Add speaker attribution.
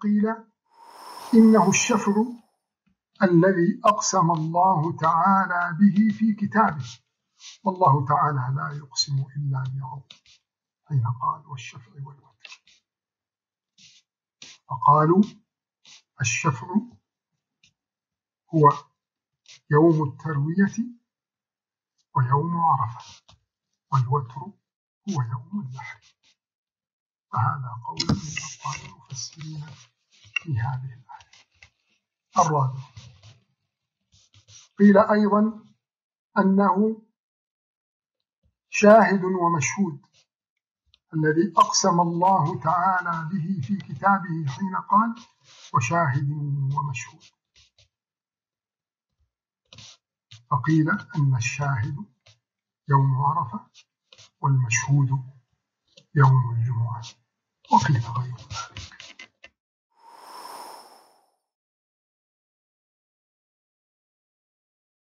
Speaker 1: قيل إنه الشفع الذي أقسم الله تعالى به في كتابه. والله تعالى لا يقسم إلا بعظم حين قال والشفع والوتر. فقالوا الشفع هو يوم التروية ويوم عرفة والوتر هو يوم النحر. فهذا قول من أقوال المفسرين في هذه الآية. الرابع. قيل أيضا أنه شاهد ومشهود الذي أقسم الله تعالى به في كتابه حين قال وشاهد ومشهود. فقيل أن الشاهد يوم عرفة والمشهود يوم 我肯定不会。